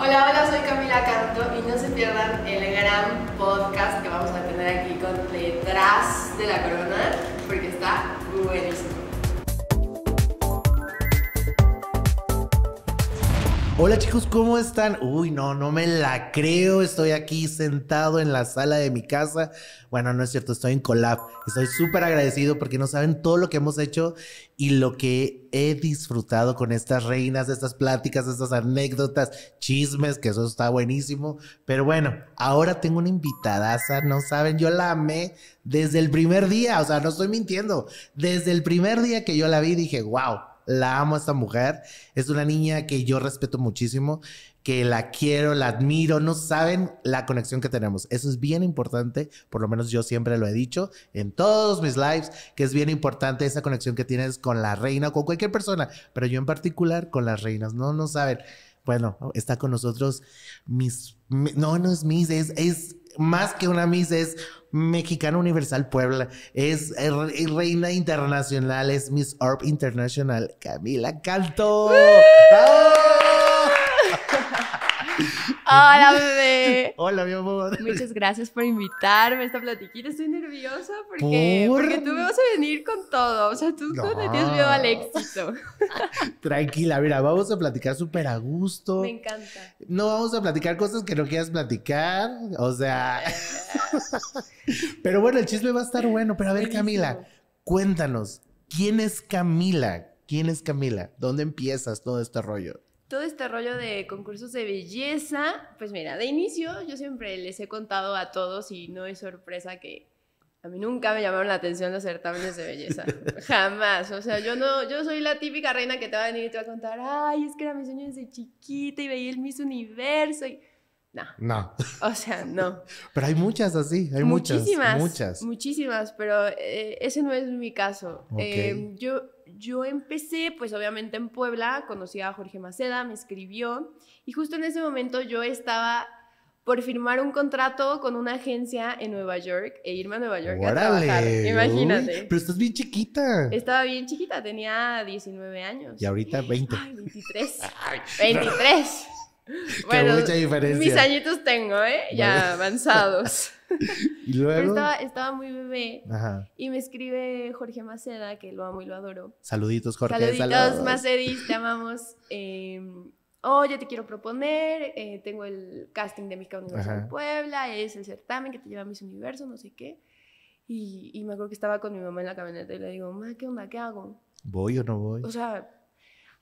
Hola, hola, soy Camila Canto y no se pierdan el gran podcast que vamos a tener aquí con Detrás de la Corona, Hola chicos, ¿cómo están? Uy, no, no me la creo. Estoy aquí sentado en la sala de mi casa. Bueno, no es cierto, estoy en Colab. Estoy súper agradecido porque no saben todo lo que hemos hecho y lo que he disfrutado con estas reinas, estas pláticas, estas anécdotas, chismes, que eso está buenísimo. Pero bueno, ahora tengo una invitadaza, no saben, yo la amé desde el primer día, o sea, no estoy mintiendo. Desde el primer día que yo la vi dije, wow la amo a esta mujer. Es una niña que yo respeto muchísimo, que la quiero, la admiro. No saben la conexión que tenemos. Eso es bien importante. Por lo menos yo siempre lo he dicho en todos mis lives, que es bien importante esa conexión que tienes con la reina o con cualquier persona. Pero yo en particular con las reinas. No, no saben. Bueno, está con nosotros Miss. No, no es Miss, es, es más que una Miss, es Mexicana Universal Puebla, es, reina internacional, es Miss Orb International, Camila Canto. Hola, bebé. Hola, mi amor. Muchas gracias por invitarme a esta platiquita. Estoy nerviosa porque, porque tú me vas a venir con todo. O sea, tú no, le tienes miedo al éxito. Tranquila, mira, vamos a platicar súper a gusto. Me encanta. No vamos a platicar cosas que no quieras platicar. O sea. pero bueno, el chisme va a estar bueno. Pero a ver, Camila, cuéntanos, ¿quién es Camila? ¿Quién es Camila? ¿Dónde empiezas todo este rollo? Todo este rollo de concursos de belleza, pues mira, de inicio yo siempre les he contado a todos y no es sorpresa que a mí nunca me llamaron la atención los certámenes de belleza. Jamás. O sea, yo no, yo soy la típica reina que te va a venir y te va a contar, ay, es que era mi sueño desde chiquita y veía el Miss Universo y... No. No. O sea, no. Pero hay muchas así, hay muchísimas. Muchas. Muchísimas, pero eh, ese no es mi caso. Eh, yo yo empecé, pues obviamente en Puebla, conocí a Jorge Maceda, me escribió y justo en ese momento yo estaba por firmar un contrato con una agencia en Nueva York e irme a Nueva York a trabajar. Imagínate. pero estás bien chiquita. Estaba bien chiquita, tenía 19 años. Y ahorita 20. Ay, 23. 23. bueno, mucha diferencia. mis añitos tengo, ¿eh? Ya avanzados. y luego. estaba, muy bebé. Y me escribe Jorge Maceda, que lo amo y lo adoro. Saluditos, Jorge. Saluditos, Macedis, te amamos. Eh, Oye, te quiero proponer, eh, tengo el casting de Mica Universal en Puebla, es el certamen que te lleva a Miss Universo, no sé qué. Y, y me acuerdo que estaba con mi mamá en la camioneta y le digo, mamá, ¿qué onda? ¿Qué hago? ¿Voy o no voy? O sea,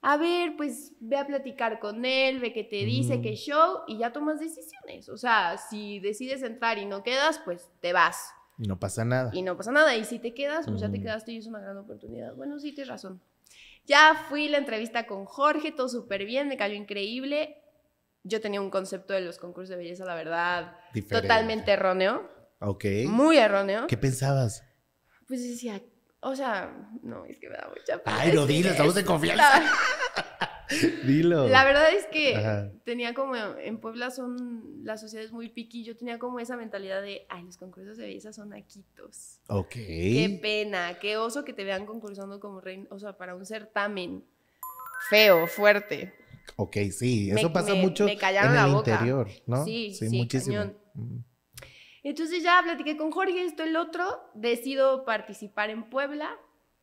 a ver, pues ve a platicar con él, ve qué te dice, qué show, y ya tomas decisiones. O sea, si decides entrar y no quedas, pues te vas. Y no pasa nada. Y no pasa nada. Y si te quedas, pues ya te quedaste y es una gran oportunidad. Bueno, sí, tienes razón. Ya fui la entrevista con Jorge, todo súper bien, me cayó increíble. Yo tenía un concepto de los concursos de belleza, la verdad, totalmente erróneo. Ok. Muy erróneo. ¿Qué pensabas? Pues decía, o sea, no, es que me da mucha pena. Ay, no, dilo, estamos de confianza. dilo. La verdad es que tenía como, en Puebla son las sociedades muy piqui, yo tenía como esa mentalidad de, ay, los concursos de belleza son aquitos. Ok. Qué pena, qué oso que te vean concursando como reina, o sea, para un certamen feo, fuerte. Ok, sí, eso pasa mucho en el interior, ¿no? Sí, sí, muchísimo. Entonces ya platiqué con Jorge, esto, el otro, decido participar en Puebla,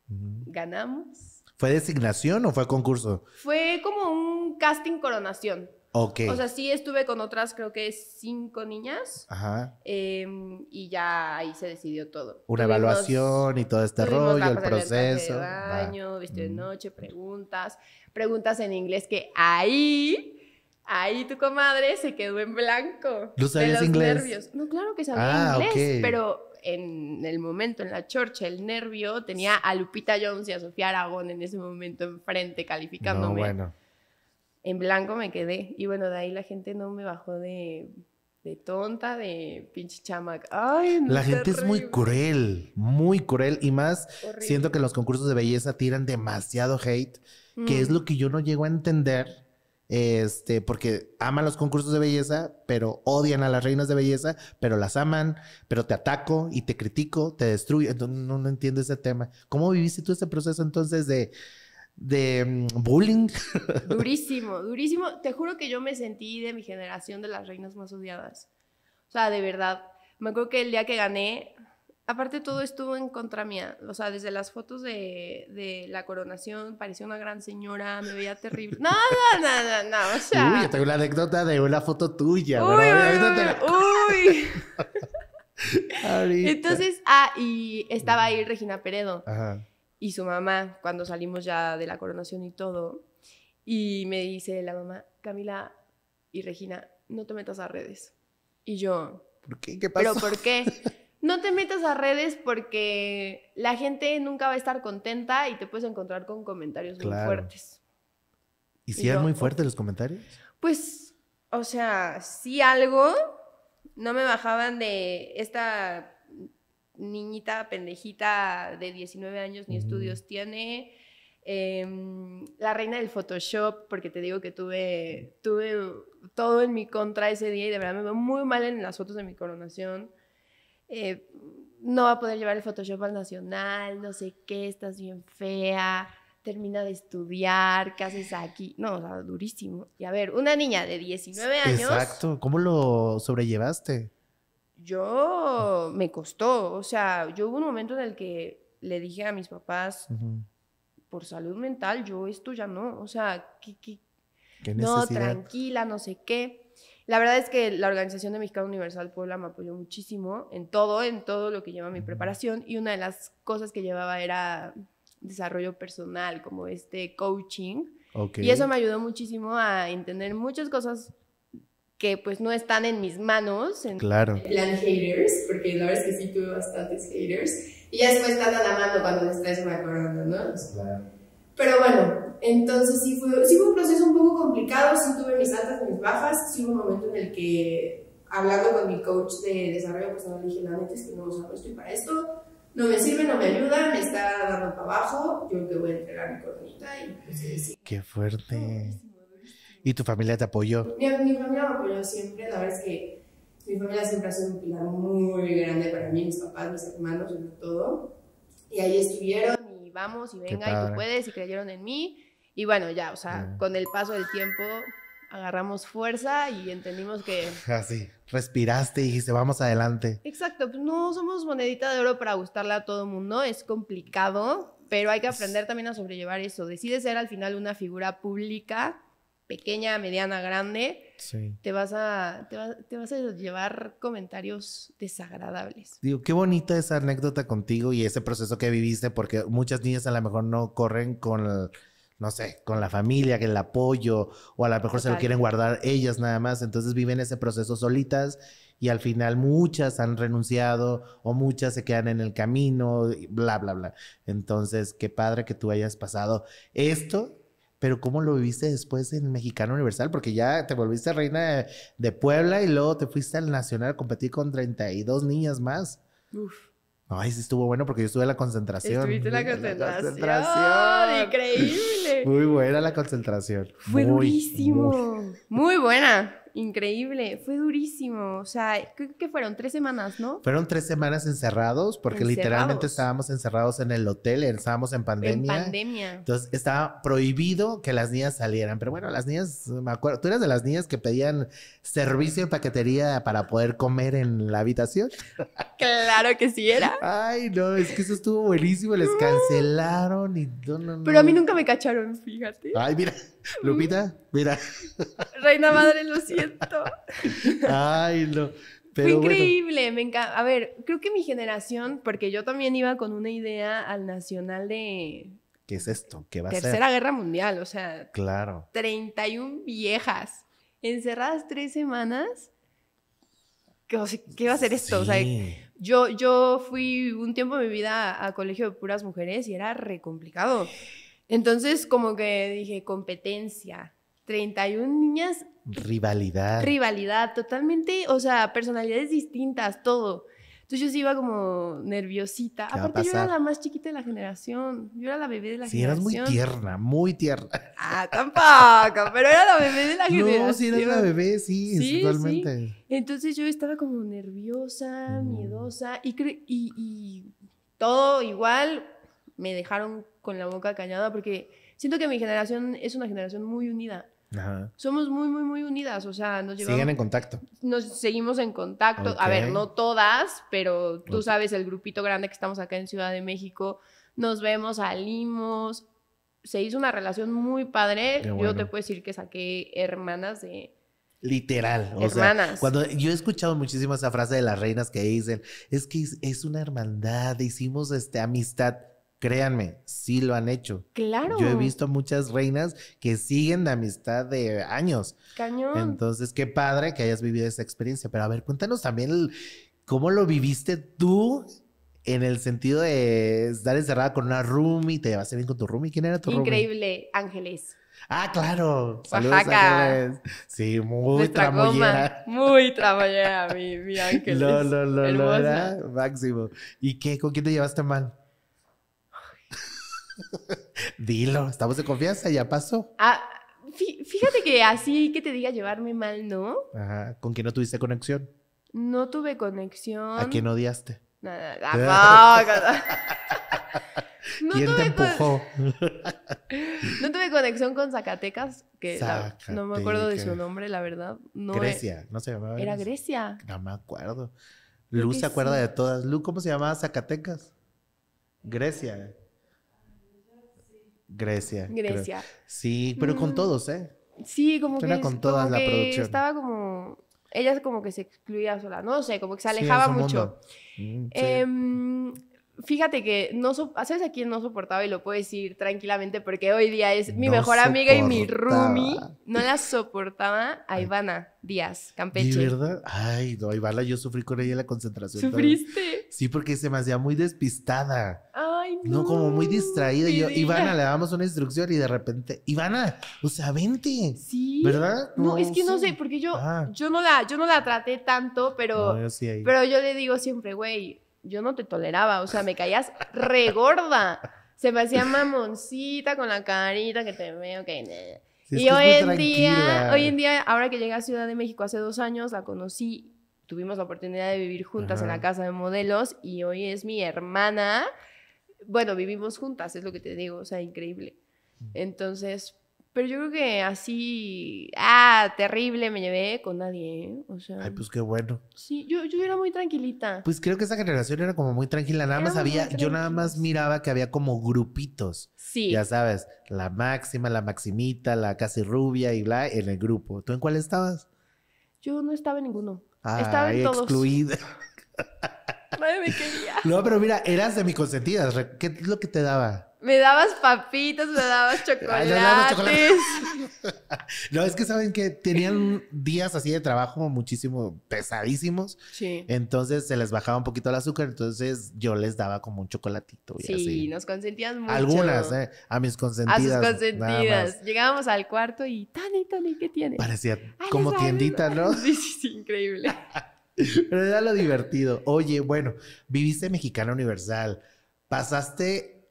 ganamos. ¿Fue designación o fue concurso? Fue como un casting coronación. Ok. O sea, sí estuve con otras, creo que cinco niñas. Ajá. Em, y ya ahí se decidió todo. Una evaluación y todo este rollo, el proceso. De baño, vestido de noche, preguntas. Preguntas en inglés que ahí Ahí tu comadre se quedó en blanco. ¿No sabías de los inglés? Nervios. No, claro que sabía ah, inglés, pero en el momento, en la chorcha, el nervio tenía a Lupita Jones y a Sofía Aragón en ese momento enfrente calificándome. No, bueno. En blanco me quedé. Y bueno, de ahí la gente no me bajó de, de tonta, de pinche chamac. Ay, no La gente es muy cruel, muy cruel. Y más, siento que los concursos de belleza tiran demasiado hate, que es mm. lo que yo no llego a entender este, porque aman los concursos de belleza, pero odian a las reinas de belleza, pero las aman, pero te ataco y te critico, te destruyo. Entonces, no, entiendo ese tema. ¿Cómo viviste tú ese proceso entonces de, de mm, bullying. Durísimo, durísimo. Te juro que yo me sentí de mi generación de las reinas más odiadas. O sea, de verdad. Me acuerdo que el día que gané, aparte todo estuvo en contra mía. O sea, desde las fotos de, de la coronación, parecía una gran señora, me veía terrible. No, no, no, no, no. O sea. Uy, yo tengo una anécdota de una foto tuya. Uy, pero uy, la-. Entonces, ah, y estaba ahí Regina Peredo. Ajá. y su mamá cuando salimos ya de la coronación y todo. Y me dice la mamá, Camila y Regina, no te metas a redes. Y yo, ¿Por qué? ¿Qué pasó? ¿pero por qué? No te metas a redes porque la gente nunca va a estar contenta y te puedes encontrar con comentarios muy fuertes. ¿Y si eran muy fuertes los comentarios? Pues, o sea, sí algo, no me bajaban de esta niñita pendejita de 19 años ni estudios tiene. Em, la reina del Photoshop, porque te digo que tuve, tuve todo en mi contra ese día y de verdad me veo muy mal en las fotos de mi coronación. Eh, no va a poder llevar el Photoshop al nacional, no sé qué, estás bien fea, termina de estudiar, ¿qué haces aquí? No, o sea, durísimo. Y a ver, una niña de 19 años, Exacto. ¿Cómo lo sobrellevaste? yo me costó, o sea, yo hubo un momento en el que le dije a mis papás, por salud mental, yo esto ya no, o sea, ¿qué, qué, ¿Qué no, tranquila, no sé qué. La verdad es que la Organización de Mexicano Universal Puebla me apoyó muchísimo en todo, en todo lo que lleva mi preparación y una de las cosas que llevaba era desarrollo personal, como este coaching. Ok. Y eso me ayudó muchísimo a entender muchas cosas que pues no están en mis manos. En Claro. plan haters, porque la verdad es que sí tuve bastantes haters. Y ya después están amando cuando les traes una corona, ¿no? Pero bueno, entonces sí fue, sí fue un proceso un poco complicado, sí tuve mis altas y mis bajas, sí hubo un momento en el que hablando con mi coach de desarrollo personal dije, la neta es que no, o sea, no estoy para esto, no me sirve, no me ayuda, me está dando para abajo, yo que voy a entregar mi coronita y pues sí. Qué fuerte. ¿Y tu familia te apoyó? Mi, mi familia me apoyó siempre, la verdad es que mi familia siempre ha sido un pilar muy grande para mí, mis papás, mis hermanos, sobre todo. Y ahí estuvieron y vamos y venga y tú puedes y creyeron en mí. Y bueno, ya, o sea, con el paso del tiempo agarramos fuerza y entendimos que... Así. Respiraste y dijiste, vamos adelante. Exacto, pues no somos monedita de oro para gustarle a todo mundo, es complicado, pero hay que aprender también a sobrellevar eso. Decides ser al final una figura pública, pequeña, mediana, grande, Sí. te vas a, te va- te vas a llevar comentarios desagradables. Digo, qué bonita esa anécdota contigo y ese proceso que viviste, porque muchas niñas a lo mejor no corren con, el- no sé, con la familia, que el apoyo, o a lo mejor se lo quieren guardar ellas nada más, entonces viven ese proceso solitas y al final muchas han renunciado o muchas se quedan en el camino, y bla, bla, bla. Entonces, qué padre que tú hayas pasado esto. Pero ¿cómo lo viviste después en Mexicano Universal? Porque ya te volviste reina de, de Puebla y luego te fuiste al Nacional a competir con 32 niñas más. Uf, Ay, sí estuvo bueno porque yo estuve en la concentración. estuviste en la En concentración. concentración. Increíble. Muy buena la concentración. Fue Muy, durísimo. muy. Muy buena. Increíble. Fue durísimo. O sea, creo que fueron tres semanas, ¿no? Fueron tres semanas encerrados porque Encerrados. literalmente estábamos encerrados en el hotel, estábamos en En pandemia. pandemia. Entonces estaba prohibido que las niñas salieran. Pero bueno, las niñas, me acuerdo, tú eras de las niñas que pedían servicio de paquetería para poder comer en la habitación. Claro que sí era. Ay, no, es que eso estuvo buenísimo. Les cancelaron y no, no, Pero a mí no. nunca me cacharon, fíjate. Ay, mira, Lupita, mira. Reina madre, lo siento. Ay, no. Fue Pero bueno, increíble, me encanta. A ver, creo que mi generación, porque yo también iba con una idea al nacional de ¿qué es esto? ¿Qué va a Tercera ser? Guerra Mundial, o sea, Claro. 31 viejas encerradas tres semanas. ¿Qué, o sea, ¿qué va a ser esto? O sea, yo, yo fui un tiempo de mi vida a, a colegio de puras mujeres y era re complicado. Entonces, como que dije, competencia. 31 niñas Rivalidad. rivalidad, totalmente, o sea, personalidades distintas, todo. Entonces yo sí iba como nerviosita. ¿Qué va a Aparte yo era la más chiquita de la generación. Yo era la bebé de la sí, eras generación. muy tierna, muy tierna. Ah, tampoco, pero era la bebé de la generación. No, sí eras la bebé, sí, Sí, totalmente. Entonces yo estaba como nerviosa, Mm. miedosa y, cre- y, y todo igual me dejaron con la boca cañada porque siento que mi generación es una generación muy unida. Ajá. Somos muy, muy, muy unidas. O sea, nos llevamos Siguen en contacto. nos seguimos en contacto. A ver, no todas, pero tú sabes, el grupito grande que estamos acá en Ciudad de México, nos vemos, salimos. Se hizo una relación muy padre. Yo te puedo decir que saqué hermanas de Literal. O hermanas. sea, cuando yo he escuchado muchísimo esa frase de las reinas que dicen, es que es, es una hermandad, hicimos este, amistad. Créanme, sí lo han hecho. Claro. Yo he visto muchas reinas que siguen de amistad de años. Cañón. Entonces, qué padre que hayas vivido esa experiencia. Pero a ver, cuéntanos también el- cómo lo viviste tú en el sentido de estar encerrada con una roomie, te llevaste bien con tu roomie. ¿Quién era tu roomie? Increíble, Ángeles. Ah, claro. Saludos, Oaxaca. Ángeles. Sí, muy Nuestra goma. Muy tramoyera, mi, mi Ángeles. No, no, no, no, Hermosa. era máximo. ¿Y qué? ¿Con quién te llevaste mal? Dilo, estamos de confianza, ya pasó. Ah, fí- fíjate que así que te diga llevarme mal, ¿no? Ajá. ¿Con quién no tuviste conexión? No tuve conexión. ¿A quién odiaste? Nada. No ¿Quién te tuve, con- empujó? no tuve conexión con Zacatecas, que la- no me acuerdo de su nombre, la verdad. No Grecia, no se llamaba. Era Grecia. No me acuerdo. Creo Lu se acuerda sí. de todas. Lu, ¿cómo se llamaba Zacatecas? Grecia. Grecia. creo. Grecia. Sí, pero con Mm. todos, ¿eh? Sí, como Suena que, con como todas la que producción. estaba como... Ella como que se excluía sola, no sé, como que se alejaba mucho. Mm, sí. Em, fíjate que no so- ¿sabes a quién no soportaba? Y lo puedo decir tranquilamente porque hoy día es mi No mejor amiga y mi roomie. No la soportaba a. Ivana Díaz, ¿De Campeche. verdad? Ay, no, Ivana, yo sufrí con ella en la concentración. también. ¿Sufriste? Sí, porque se me hacía muy despistada. Ay, no. Como muy distraída. Y yo. Ivana, le damos una instrucción y de repente, Ivana, o sea, vente. Sí. ¿Verdad? No, es que no sé, porque yo, Ah. yo, no la, yo no la traté tanto, pero, No, yo sí pero yo le digo siempre, güey, yo no te toleraba, o sea, me caías regorda. Se me hacía mamoncita con la carita que te veo, que... Sí, y hoy en día, hoy en día, ahora que llegué a Ciudad de México hace dos años, la conocí, tuvimos la oportunidad de vivir juntas en la casa de modelos y hoy es mi hermana. Bueno, vivimos juntas, es lo que te digo, o sea, increíble. Entonces, pero yo creo que así, ah, terrible me llevé con nadie, ¿eh? O sea, Ay, pues qué bueno. sí, yo, yo era muy tranquilita. Pues creo que esa generación era como muy tranquila. Nada más había, yo nada más miraba que había como grupitos. sí, Ya sabes, la máxima, la maximita, la casi rubia y bla, en el grupo. ¿Tú en cuál estabas? yo no estaba en ninguno. Estaba en todos. excluida. Nadie me quería. No, pero mira, eras de mi consentida. Re- ¿Qué es lo que te daba? Me dabas papitas, me dabas Ay, me dabas chocolates. No, es que saben que tenían días así de trabajo muchísimo pesadísimos. Sí. Entonces se les bajaba un poquito el azúcar. Entonces yo les daba como un chocolatito y Sí, así. nos consentías mucho. Algunas, ¿eh? A mis A consentidas. sus nada más. consentidas. Llegábamos al cuarto y, Tony, Tony, ¿qué tienes? Parecía Ay, como tiendita, ¿no? Sí, sí, sí, increíble. Pero era lo divertido. Oye, bueno, viviste Mexicana Universal. Pasaste.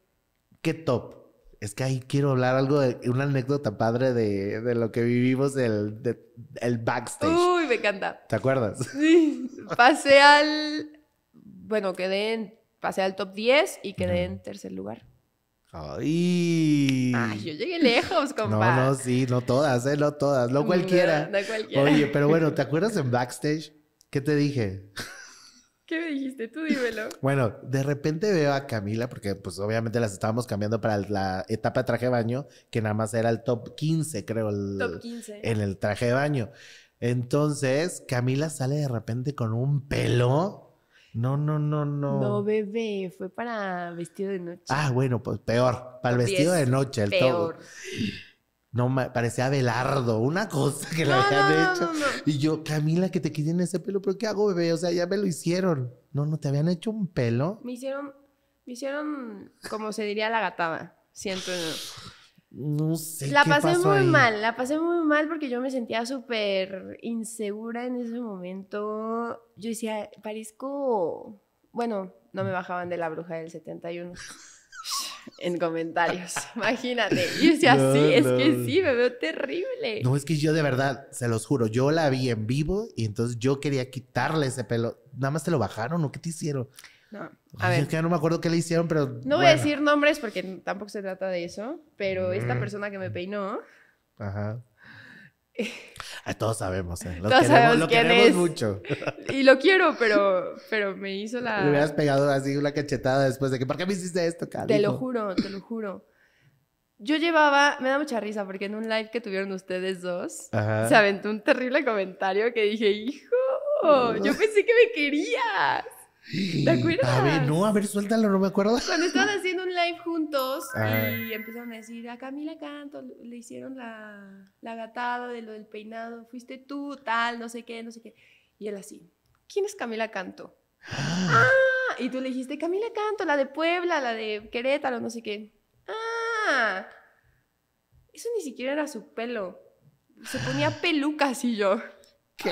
¿Qué top? Es que ahí quiero hablar algo de una anécdota padre de, de lo que vivimos del de- el backstage. Uy, me encanta. ¿Te acuerdas? Sí. Pasé al. Bueno, quedé en. Pasé al top 10 y quedé en tercer lugar. Ay. Ay, yo llegué lejos, compa. no, no, sí, no todas, ¿eh? No todas, no cualquiera. No, no cualquiera. Oye, pero bueno, ¿te acuerdas en backstage? ¿Qué te dije? ¿Qué me dijiste? Tú dímelo. Bueno, de repente veo a Camila, porque pues obviamente las estábamos cambiando para la etapa de traje de baño, que nada más era el top 15, creo, el- Top 15. en el traje de baño. Entonces, Camila sale de repente con un pelo. No, no, no, no. No, bebé, fue para vestido de noche. ah, bueno, pues peor. Para el vestido 10, de noche, el Peor. top. No, parecía Belardo, una cosa que le No, habían no, no, hecho. no. Y yo, Camila, que te quiten ese pelo, pero ¿qué hago, bebé? O sea, ya me lo hicieron. No, no, te habían hecho un pelo. Me hicieron, me hicieron, como se diría, la gatada. Siento. No sé. La qué pasé pasó muy ahí. mal, la pasé muy mal porque yo me sentía súper insegura en ese momento. Yo decía, parezco, bueno, no me bajaban de la bruja del 71. En comentarios, imagínate. Decía, No, sí, es que sí, me veo terrible. No, es que yo de verdad, se los juro, yo la vi en vivo y entonces yo quería quitarle ese pelo. Nada más te lo bajaron o qué te hicieron. No, a Ay, ver. es que ya no me acuerdo qué le hicieron, pero. No voy a decir nombres porque tampoco se trata de eso, pero esta Mm. persona que me peinó, Ajá. Ay, todos sabemos, ¿eh? Lo Todos queremos, sabemos lo quién queremos es. mucho. y lo quiero, pero, pero me hizo Le hubieras la... pegado así una cachetada después de que, ¿por qué me hiciste esto, carajo? Te lo juro, te lo juro. Yo llevaba, me da mucha risa porque en un live que tuvieron ustedes dos, Ajá. se aventó un terrible comentario que dije, hijo, yo pensé que me querías. ¿Te acuerdas? A ver, no, a ver, suéltalo, no me acuerdo. Cuando estaban haciendo un live juntos Ajá. y empezaron a decir, a Camila Canto le hicieron la, la gatada de lo del peinado, fuiste tú, tal, no sé qué, no sé qué. Y él así, ¿quién es Camila Canto? Ah, y tú le dijiste, Camila Canto, la de Puebla, la de Querétaro, no sé qué. Ah, eso ni siquiera era su pelo. Se ponía pelucas y yo. ¿Qué?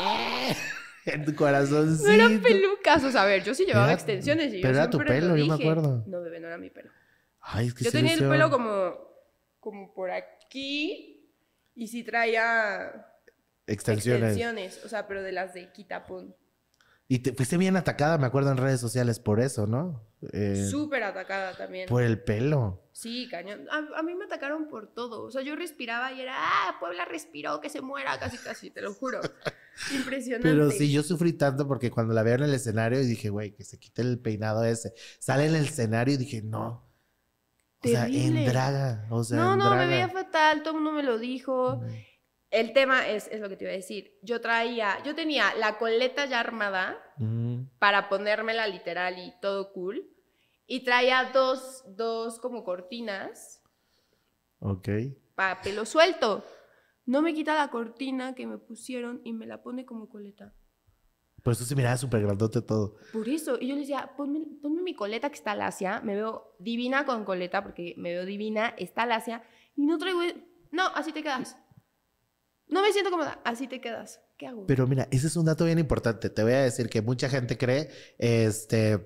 En tu corazón No eran pelucas, o sea, a ver, yo sí llevaba Era- extensiones y yo pero era tu pelo, yo me acuerdo. No, bebé, no era mi pelo. Ay, es que Yo sí tenía el pelo como, como por aquí y sí traía Extensiones. extensiones, o sea, pero de las de quitapón. Y te fuiste bien atacada, me acuerdo, en redes sociales por eso, ¿no? Eh, Súper atacada también. por el pelo. Sí, cañón. A, a mí me atacaron por todo. O sea, yo respiraba y era, ah, Puebla respiró, que se muera, casi, casi, te lo juro. Impresionante. Pero sí, yo sufrí tanto porque cuando la veo en el escenario y dije, güey, que se quite el peinado ese. Sale en el escenario y dije, no. O sea, en draga. O sea, No, no, me veía fatal, todo el mundo me lo dijo. Mm. El tema es, es lo que te iba a decir. Yo traía, yo tenía la coleta ya armada Mm, para ponérmela literal y todo cool. Y traía dos, dos como cortinas ok. para pelo suelto. No me quita la cortina que me pusieron y me la pone como coleta. Por eso se miraba súper grandote todo. Por eso. Y yo le decía, ponme, ponme mi coleta que está lacia. Me veo divina con coleta porque me veo divina, está lacia. Y no traigo... No, así te quedas. No me siento cómoda. Así te quedas. ¿Qué hago? Pero mira, ese es un dato bien importante. Te voy a decir que mucha gente cree este,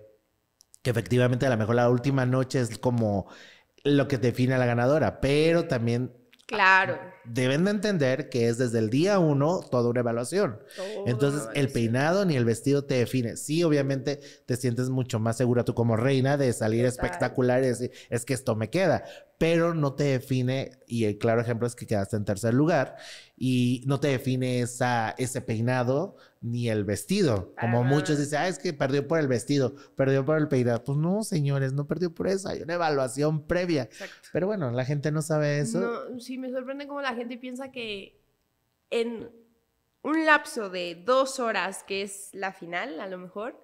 que efectivamente a lo mejor la última noche es como lo que define a la ganadora, pero también claro. deben de entender que es desde el día uno toda una evaluación. Entonces, el peinado ni el vestido te define. Sí, obviamente te sientes mucho más segura tú como reina de salir Total. espectacular y decir, es que esto me queda, pero no te define, y el claro ejemplo es que quedaste en tercer lugar, y no te define esa, ese peinado ni el vestido. Como nada. muchos dicen, ah, es que perdió por el vestido, perdió por el peinado. Pues no, señores, no perdió por eso, hay una evaluación previa. Exacto. Pero bueno, la gente no sabe eso. No, sí, me sorprende cómo la gente piensa que en un lapso de dos horas, que es la final, a lo mejor,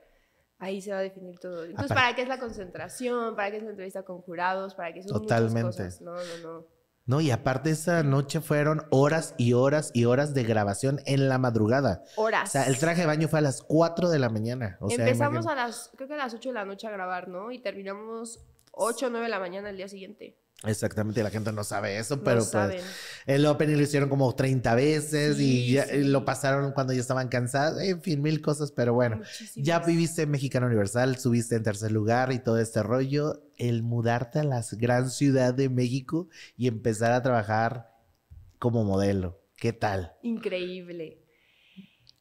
ahí se va a definir todo. Entonces, Aparte- ¿para qué es la concentración? ¿Para qué es la entrevista con jurados? ¿Para qué son Totalmente. muchas cosas? No, no, no. No, y aparte esa noche fueron horas y horas y horas de grabación en la madrugada. Horas. O sea, el traje de baño fue a las 4 de la mañana. O Empezamos a las, creo que a las 8 de la noche a grabar, ¿no? Y terminamos 8 o 9 de la mañana el día siguiente. Exactamente, la gente no sabe eso, No pero pues el opening lo hicieron como 30 veces y ya- sí. lo pasaron cuando ya estaban cansados, en fin, mil cosas, pero bueno. Muchísimas. Ya viviste en Mexicano Universal, subiste en tercer lugar y todo este rollo. El mudarte a la gran ciudad de México y empezar a trabajar como modelo. ¿Qué tal? Increíble.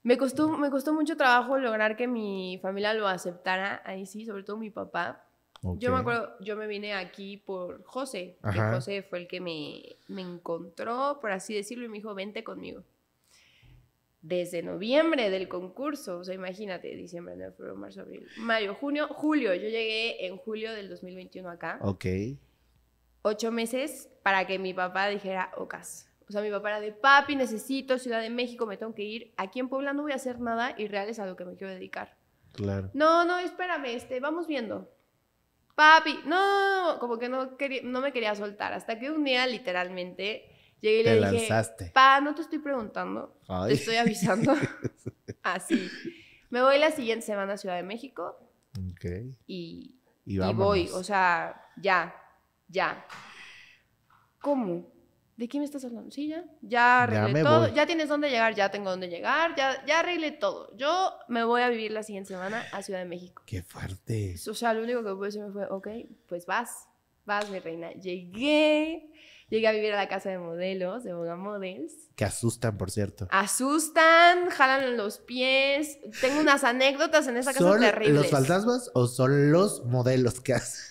Me costó, me costó mucho trabajo lograr que mi familia lo aceptara, ahí sí, sobre todo mi papá. Yo me acuerdo, yo me vine aquí por José, que Ajá. José fue el que me, me encontró, por así decirlo, y me dijo, vente conmigo. Desde noviembre del concurso, o sea, imagínate, diciembre, enero, febrero, marzo, abril, mayo, junio, julio. Yo llegué en julio del 2021 acá. Ok. ocho meses para que mi papá dijera ocas. O sea, mi papá era de papi, necesito Ciudad de México, me tengo que ir. Aquí en Puebla no voy a hacer nada y real es a lo que me quiero dedicar. Claro. No, no, espérame, este, vamos viendo. Papi, no, como que no, quería, no me quería soltar. Hasta que un día, literalmente, llegué y Te le dije, lanzaste. pa, no te estoy preguntando, Ay. te estoy avisando. Así. Me voy la siguiente semana a Ciudad de México Ok. y, Y, y voy, o sea, ya, ya. ¿Cómo? ¿De qué me estás hablando? Sí, ya. Ya arreglé todo. voy. Ya tienes dónde llegar, ya tengo dónde llegar, ya, ya arreglé todo. Yo me voy a vivir la siguiente semana a Ciudad de México. Qué fuerte. O sea, lo único que pude decirme fue, ok, pues vas, vas, mi reina. Llegué, Llegué a vivir a la casa de modelos, de Boga Models. Que asustan, por cierto. Asustan, jalan los pies. Tengo unas anécdotas en esa casa ¿Son terribles. los fantasmas o son los modelos que hacen?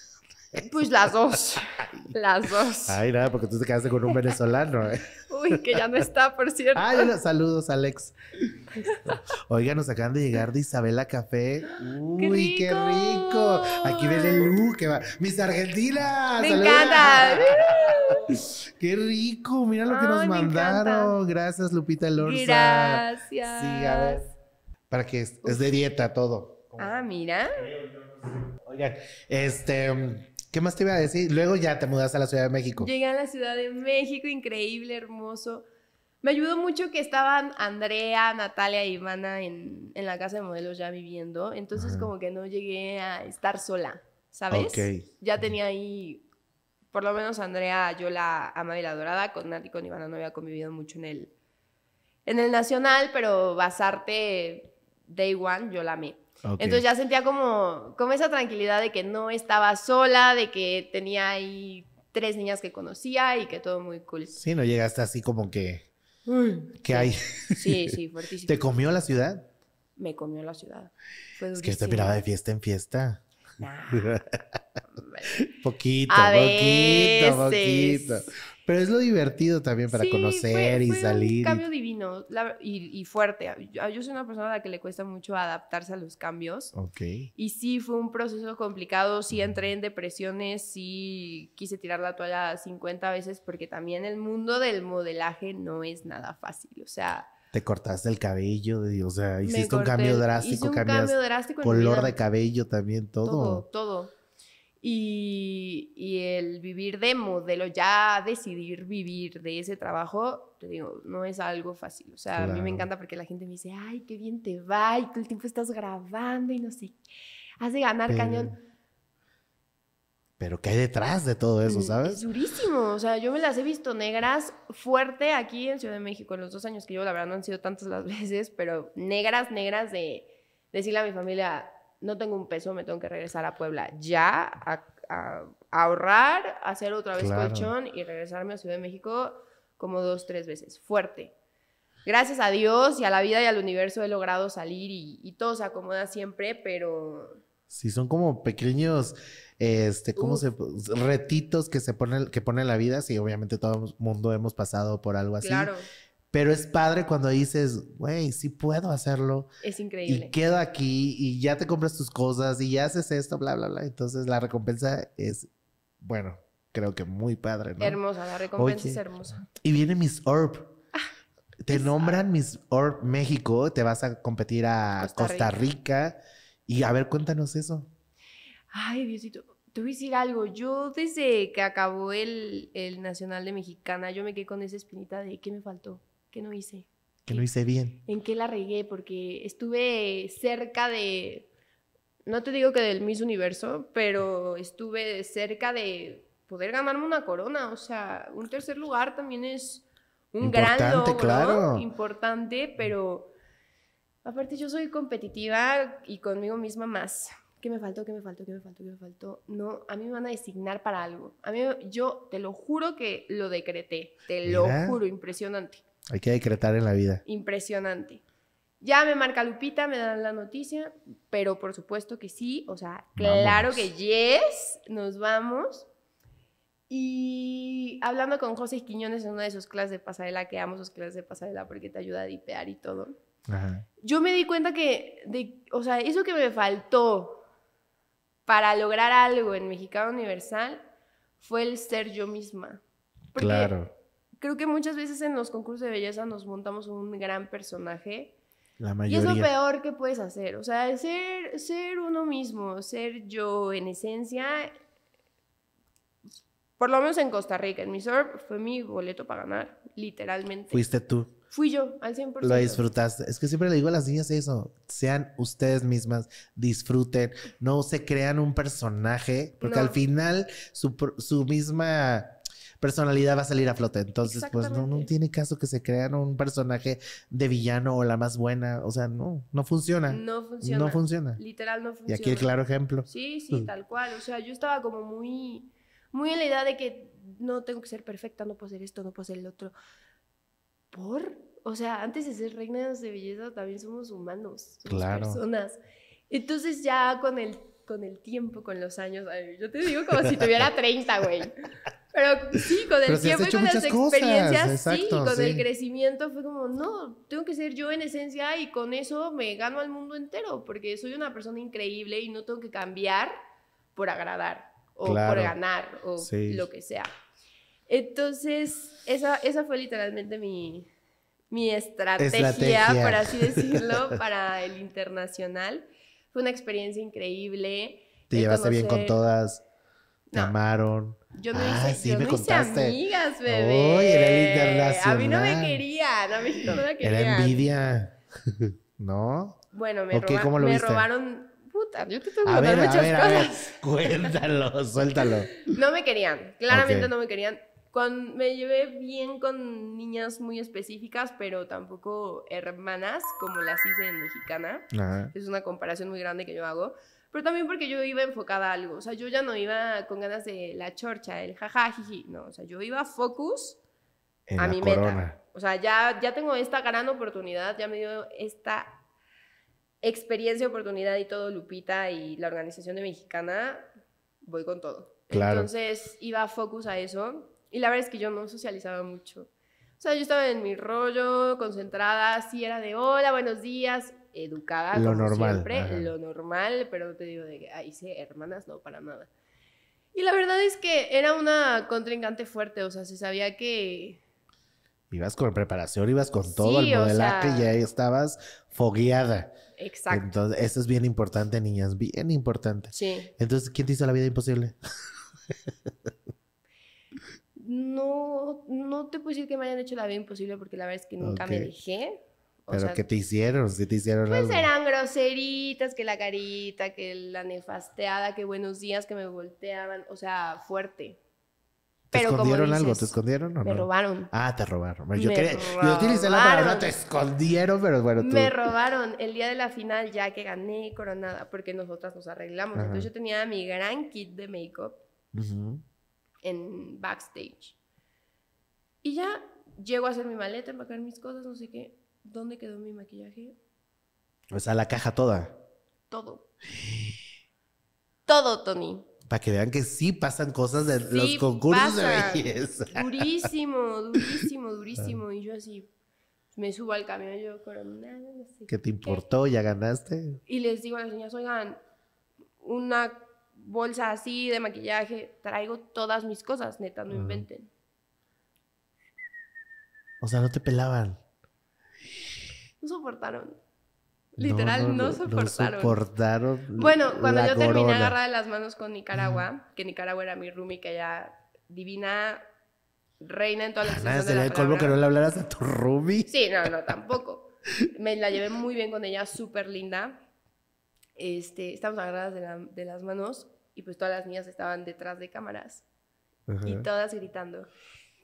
Pues las dos. Las dos. Ay, nada, porque tú te quedaste con un venezolano. ¿eh? Uy, que ya no está, por cierto. Ay, hola, saludos, Alex. Oiga, nos acaban de llegar de Isabela Café. Uy, qué rico. rico! Aquí viene Lu, que va. ¡Mis Argentinas! Me encanta. ¡Qué rico! Mira lo que nos Ay, mandaron. Gracias, Lupita Lorza. Gracias. Sí, a ver. Para que es, es de dieta todo. Ah, mira. Oigan, este, ¿qué más te iba a decir? Luego ya te mudaste a la Ciudad de México. Llegué a la Ciudad de México, increíble, hermoso. Me ayudó mucho que estaban Andrea, Natalia y Ivana en, en la casa de modelos ya viviendo. Entonces, Ajá. como que no llegué a estar sola, ¿sabes? Ok. Ya tenía ahí, por lo menos Andrea, yo la amaba y la adorada. Con Nati y con Ivana no había convivido mucho en el, en el Nacional, pero basarte Day One, yo la amé. Entonces ya sentía como, como esa tranquilidad de que no estaba sola, de que tenía ahí tres niñas que conocía y que todo muy cool. Sí, no llegaste así como que. ¿Qué hay? Sí, sí, fuertísimo. ¿Te comió la ciudad? Me comió la ciudad. Fue Es que durísimo. miraba de fiesta en fiesta. Nah. Poquito, A poquito, veces. poquito. Pero es lo divertido también para Sí, conocer fue- y fue salir. Un y- cambio divino la- y, y fuerte. Yo, yo soy una persona a la que le cuesta mucho adaptarse a los cambios. Ok. Y sí, fue un proceso complicado, sí entré en depresiones, sí quise tirar la toalla 50 veces porque también el mundo del modelaje no es nada fácil. O sea, Te cortaste el cabello, o sea, hiciste un cambio drástico, hice un cambio drástico color de cabello también, todo. Todo, todo. Y, y el vivir de modelo, ya decidir vivir de ese trabajo, te digo, no es algo fácil. O sea, a mí me encanta porque la gente me dice, ay, qué bien te va y todo el tiempo estás grabando y no sé, has de ganar Pero- cañón. Pero ¿qué hay detrás de todo eso, Mm, Es sabes? durísimo. O sea, yo me las he visto negras fuerte aquí en Ciudad de México. En los dos años que llevo, la verdad, no han sido tantas las veces, pero negras, negras de decirle a mi familia, no tengo un peso, me tengo que regresar a Puebla ya, a, a ahorrar, hacer otra vez Claro. colchón y regresarme a Ciudad de México como dos, tres veces. Fuerte. Gracias a Dios y a la vida y al universo he logrado salir y, y todo se acomoda siempre, pero Sí, son como pequeños, este, ¿cómo Uf. se? Retitos que se ponen, que pone la vida. Sí, obviamente todo el mundo hemos pasado por algo así. claro, Pero es padre cuando dices, güey, sí puedo hacerlo. es Y increíble. quedo aquí y ya te compras tus cosas y ya haces esto, bla, bla, bla. Entonces la recompensa es, bueno, creo que muy padre, ¿no? Hermosa, la recompensa Oye. es hermosa. Y viene Miss Orb. Te es- nombran Miss Orb México, te vas a competir a Costa Costa, Rica. Y a ver, cuéntanos eso. Ay, Diosito, te voy a decir algo. Yo desde que acabó el, el Nacional de Mexicana, yo me quedé con esa espinita de qué me faltó, qué no hice, Que no hice bien. en qué la regué, porque estuve cerca de, no te digo que del Miss Universo, pero estuve cerca de poder ganarme una corona. O sea, un tercer lugar también es un gran logro, claro. importante, pero aparte yo soy competitiva y conmigo misma más. ¿Qué me faltó? ¿Qué me faltó? ¿Qué me faltó? ¿Qué me faltó? No, a mí me van a designar para algo. A mí, yo te lo juro que lo decreté. Te lo juro, impresionante. Hay que decretar en la vida. Impresionante. Ya me marca Lupita, me dan la noticia, pero por supuesto que sí, o sea, claro Vámonos. que yes, nos vamos. Y hablando con José Quiñones en una de sus clases de pasarela, que amo sus clases de pasarela porque te ayuda a dipear y todo, Ajá. yo me di cuenta que, de, o sea, eso que me faltó para lograr algo en Mexicano Universal fue el ser yo misma. Porque Claro. Creo que muchas veces en los concursos de belleza nos montamos un gran personaje La y es lo mayoría. peor que puedes hacer. O sea, ser, ser uno mismo, ser yo en esencia, por lo menos en Costa Rica, en mi surf fue mi boleto para ganar, literalmente. Fuiste tú. Fui yo, al 100%. Lo disfrutaste. Es que siempre le digo a las niñas eso. Sean ustedes mismas, disfruten, no se crean un personaje, porque No. al final su, su misma personalidad va a salir a flote. Entonces, pues no, no tiene caso que se crean un personaje de villano o la más buena. O sea, no, no funciona. No funciona. No funciona. Literal no Y funciona. aquí el claro ejemplo. Sí, sí, tal cual. O sea, yo estaba como muy, muy en la idea de que no tengo que ser perfecta, no puedo hacer esto, no puedo hacer el otro. ¿Por? O sea, antes de ser reinas de belleza también somos humanos, somos Claro. personas. Entonces ya con el, con el tiempo, con los años, ay, yo te digo como si tuviera 30, güey. Pero sí, con el tiempo y con las cosas, experiencias, sí, exacto, con el crecimiento fue como, no, tengo que ser yo en esencia y con eso me gano al mundo entero, porque soy una persona increíble y no tengo que cambiar por agradar o por ganar o Sí. lo que sea. Entonces, esa, esa fue literalmente mi, mi estrategia, Estrategia. por así decirlo, para el internacional. Fue una experiencia increíble. Te llevaste bien con todas. Te No. amaron. Yo no Ah, hice, sí, yo me no hice contaste. amigas, bebé. Uy, era el A mí no me internacional. querían, a mí no me querían. Era envidia. ¿No? Bueno, me, Ok, roba- ¿cómo lo me robaron... Puta, yo te tengo que A contar ver, a muchas ver, a ver. cosas. Cuéntalo, suéltalo. No me querían, claramente Ok. no me querían. Con, me llevé bien con niñas muy específicas, pero tampoco hermanas, como las hice en Mexicana. Ajá. Es una comparación muy grande que yo hago. Pero también porque yo iba enfocada a algo. O sea, yo ya no iba con ganas de la chorcha, el jaja, jiji. No, o sea, yo iba focus En a mi corona. meta. O sea, ya, ya tengo esta gran oportunidad, ya me dio esta experiencia, oportunidad y todo Lupita y la organización de Mexicana, voy con todo. Claro. Entonces iba a focus a eso y la verdad es que yo no socializaba mucho. O sea, yo estaba en mi rollo, concentrada, sí era de hola, buenos días, educada. Lo como normal, Siempre, ajá. lo normal, pero no te digo de que ahí sí, hermanas, no, para nada. Y la verdad es que era una contrincante fuerte, o sea, se sabía que Ibas con preparación, ibas con todo Sí, el o modelaje sea- y ahí estabas fogueada. Exacto. Entonces, eso es bien importante, niñas, bien importante. Sí. Entonces, ¿quién te hizo la vida imposible? No, no te puedo decir que me hayan hecho la vida imposible porque la verdad es que nunca me Ok. dejé. Pero sea, ¿qué te hicieron? Si te hicieron pues algo. eran groseritas, que la carita, que la nefasteada, que buenos días, que me volteaban. O sea, fuerte. ¿Te Pero como escondieron algo? dices, ¿Te escondieron o Me no? robaron. Ah, te robaron. Yo, Me quería, yo utilicé la palabra robaron. te escondieron, pero bueno, tú. Me robaron el día de la final ya que gané coronada porque nosotras nos arreglamos. Ajá. Entonces yo tenía mi gran kit de make-up en backstage. Y ya llego a hacer mi maleta, empacar mis cosas, no sé qué. ¿Dónde quedó mi maquillaje? O sea, la caja toda. Todo. Todo, Tony. Para que vean que sí pasan cosas de Sí los concursos de belleza. Durísimo, durísimo, durísimo. Y yo así me subo al camión, yo coronada, no sé ¿Qué te importó? ¿Ya ganaste? Y les digo a las niñas, oigan, una bolsa así de maquillaje, traigo todas mis cosas, neta, no inventen. O sea, no te pelaban. No soportaron. Literal, no, soportaron. soportaron Bueno, cuando la yo terminé corona. agarrada de las manos con Nicaragua, que Nicaragua era mi roomie, que ella divina reina en toda la Ana, extensión de sería la el colmo que no le hablaras a tu roomie. Sí, no, no, tampoco. Me la llevé muy bien con ella, súper linda. Este, estamos agarradas de, la- de las manos y pues todas las niñas estaban detrás de cámaras y Ajá. todas gritando,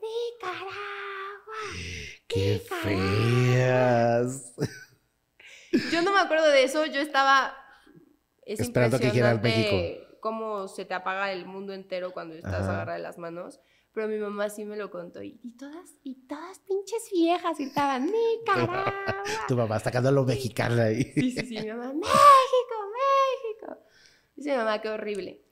¡Nicaragua! ¡Qué Nicaragua". feas! Yo no me acuerdo de eso, yo estaba... Es Esperando que dijeran impresionante cómo se te apaga el mundo entero cuando estás Ajá. agarrada de las manos. Pero mi mamá sí me lo contó y, y todas, y todas pinches viejas gritaban, ¡Nicaragua! Tu mamá sacando a lo mexicano ahí. Sí, sí, sí, mi mamá, México, México. Dice mi mamá, qué horrible.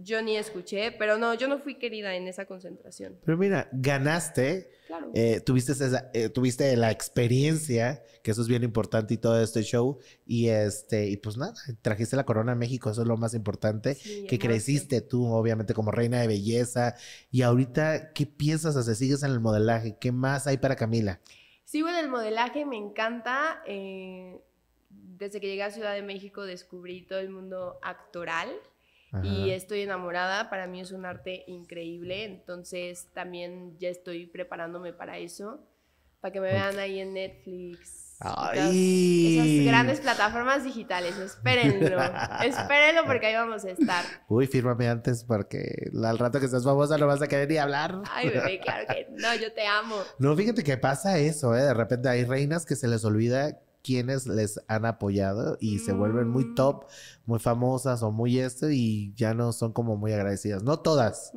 Yo ni escuché, pero no, yo no fui querida en esa concentración. Pero mira, ganaste, Claro. eh, tuviste, esa- eh, tuviste la experiencia, que eso es bien importante y todo este show, y este, y pues nada, trajiste la corona a México, eso es lo más importante, Sí, que creciste tú, obviamente, como reina de belleza, y ahorita, ¿qué piensas hacer? ¿Sigues en el modelaje? ¿Qué más hay para Camila? Sigo en el modelaje, me encanta. eh, desde que llegué a Ciudad de México descubrí todo el mundo actoral y estoy enamorada. Para mí es un arte increíble, entonces también ya estoy preparándome para eso, para que me vean ahí en Netflix. ¡Ay! Esas grandes plataformas digitales, espérenlo, espérenlo porque ahí vamos a estar. Uy, fírmame antes porque al rato que estás famosa no vas a querer ni hablar. Ay, bebé, claro que no, yo te amo. No, fíjate que pasa eso, ¿eh? De repente hay reinas que se les olvida quiénes les han apoyado y se vuelven muy Mm. top, muy famosas o muy esto y ya no son como muy agradecidas. No todas.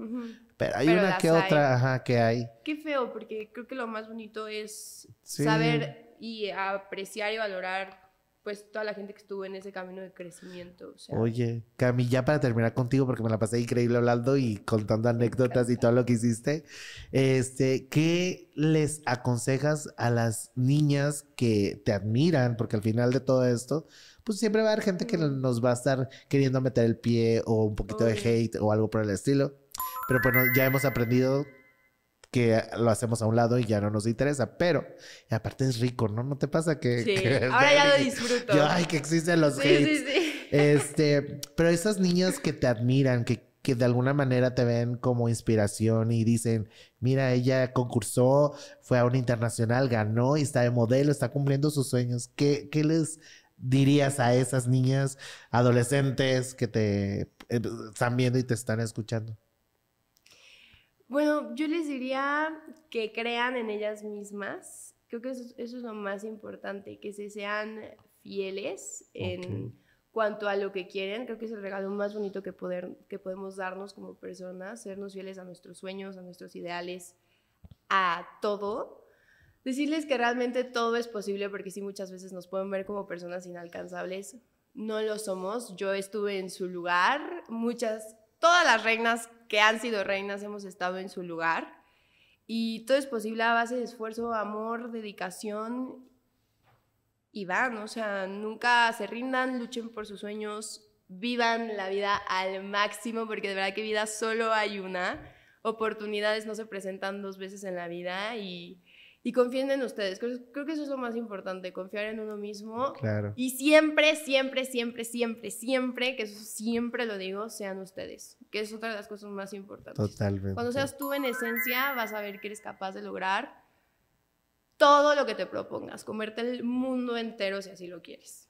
Pero hay Pero una que hay. otra, ajá, que hay. Qué feo, porque creo que lo más bonito es Sí. saber y apreciar y valorar pues toda la gente que estuvo en ese camino de crecimiento. O sea, Oye, Cami, ya para terminar contigo, porque me la pasé increíble hablando y contando anécdotas y todo lo que hiciste, este, ¿qué les aconsejas a las niñas que te admiran? Porque al final de todo esto, pues siempre va a haber gente que Mm. nos va a estar queriendo meter el pie o un poquito de Obvio. hate o algo por el estilo. Pero bueno, ya hemos aprendido que lo hacemos a un lado y ya no nos interesa. Pero y aparte es rico, ¿no? ¿No te pasa que... sí, que- ahora ya lo disfruto. Yo, ay, que existen los sí, hates. sí, sí. Este, pero esas niñas que te admiran, que, que de alguna manera te ven como inspiración y dicen, mira, ella concursó, fue a un internacional, ganó y está de modelo, está cumpliendo sus sueños. ¿Qué, qué les dirías a esas niñas adolescentes que te eh, están viendo y te están escuchando? Bueno, yo les diría que crean en ellas mismas. Creo que eso, eso es lo más importante, que se sean fieles en cuanto a lo que quieren. Creo que es el regalo más bonito que, poder, que podemos darnos como personas, sernos fieles a nuestros sueños, a nuestros ideales, a todo. Decirles que realmente todo es posible, porque sí muchas veces nos pueden ver como personas inalcanzables. No lo somos. Yo estuve en su lugar. Muchas, todas las reinas que han sido reinas hemos estado en su lugar. Y todo es posible a base de esfuerzo, amor, dedicación. Y van, o sea, nunca se rindan, luchen por sus sueños, vivan la vida al máximo, porque de verdad que vida solo hay una. Oportunidades no se presentan dos veces en la vida y, y confíen en ustedes. Creo, creo que eso es lo más importante, confiar en uno mismo. Claro. Y siempre, siempre, siempre, siempre, siempre, que eso siempre lo digo, sean ustedes, que es otra de las cosas más importantes. Totalmente. Cuando seas tú en esencia, vas a ver que eres capaz de lograr todo lo que te propongas, comerte el mundo entero si así lo quieres.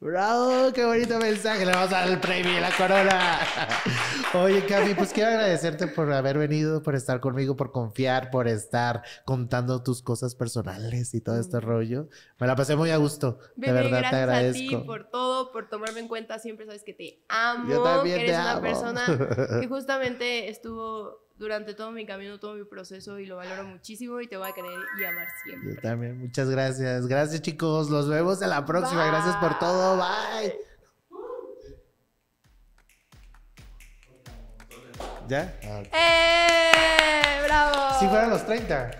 ¡Bravo! ¡Qué bonito mensaje! Le vamos a dar el premio y la corona. Oye, Cami, pues quiero agradecerte por haber venido, por estar conmigo, por confiar, por estar contando tus cosas personales y todo este Mm. rollo. Me la pasé muy a gusto. De verdad te gracias agradezco. a ti por todo, por tomarme en cuenta. Siempre sabes que te amo, Yo también que eres te una amo. persona que justamente estuvo durante todo mi camino, todo mi proceso y lo valoro muchísimo y te voy a querer y amar siempre. Yo también, muchas gracias. Gracias, chicos. Los vemos en la próxima. Gracias por todo. Bye. ¿Ya? Ah. ¡Eh! ¡Bravo! Si fueran los 30.